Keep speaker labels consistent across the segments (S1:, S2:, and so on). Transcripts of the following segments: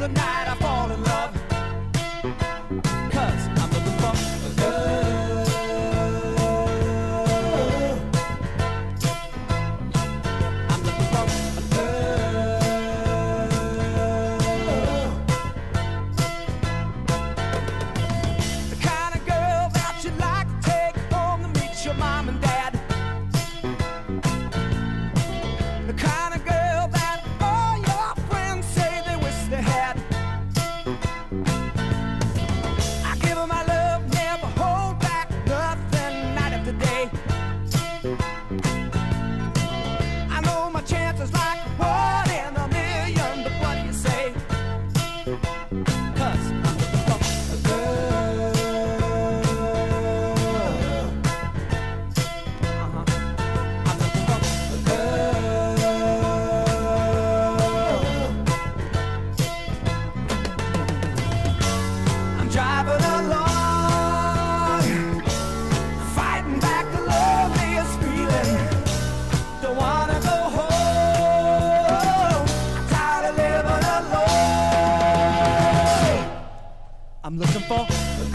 S1: the night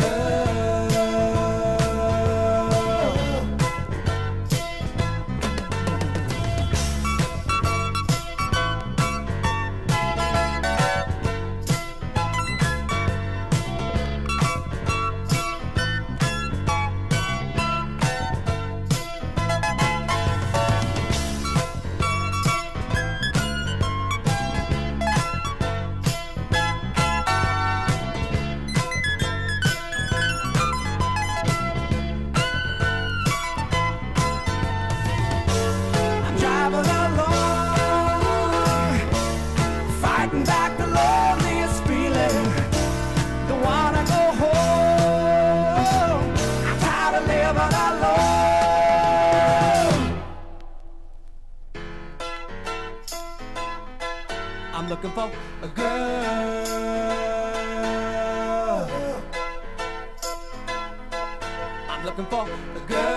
S1: earth. I'm looking for a girl. I'm looking for a girl.